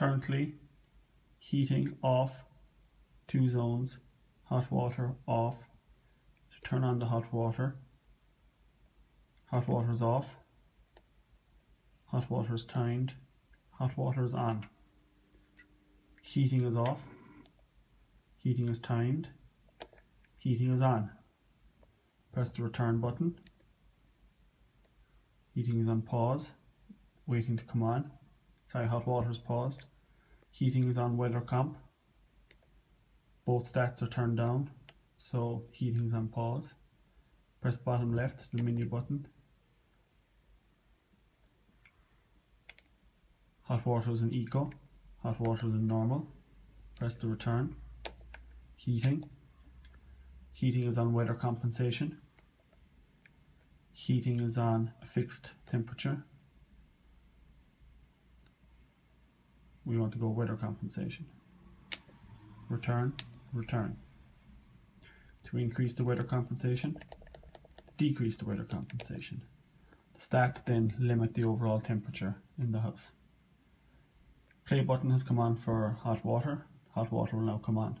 currently heating off two zones hot water off. To turn on the hot water. Hot water is off. Hot water is timed. Hot water is on. Heating is off. Heating is timed. Heating is on. Press the return button. Heating is on pause. Waiting to come on sorry hot water is paused. Heating is on weather comp. Both stats are turned down so heating is on pause. Press bottom left the menu button. Hot water is in eco hot water is in normal. Press the return. Heating. Heating is on weather compensation. Heating is on a fixed temperature we want to go weather compensation return return. To increase the weather compensation, decrease the weather compensation. The stats then limit the overall temperature in the house. Play button has come on for hot water. Hot water will now come on.